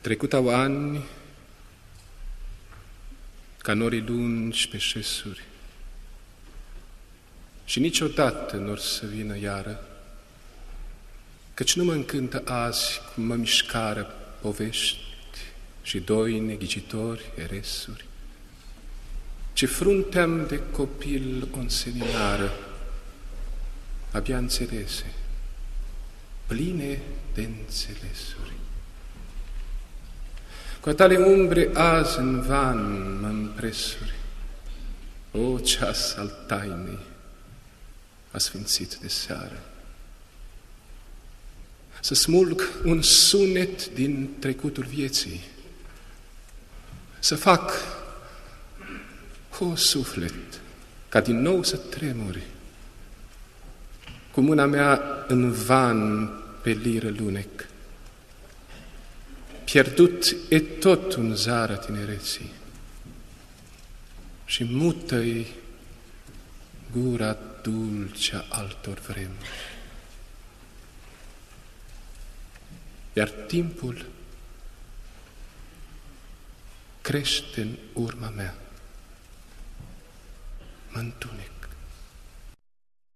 Trecut au ani ca norii lungi pe șesuri și niciodată nu să vină iară, căci nu mă încântă azi cum mă mișcară povești și doi neghicitori eresuri, ce frunteam de copil o înseninară, abia înțelese, pline de înțelesuri. Cu tale umbre azi în van mă împresuri, o ceas al tainei, asfințit de seară. Să smulg un sunet din trecutul vieții, să fac o suflet ca din nou să tremuri, cu mâna mea în van pe liră lunec. Pierdut e tot un zară tinereții și mută-i gura dulcea altor vremuri. Iar timpul crește în urma mea. Mă întunec.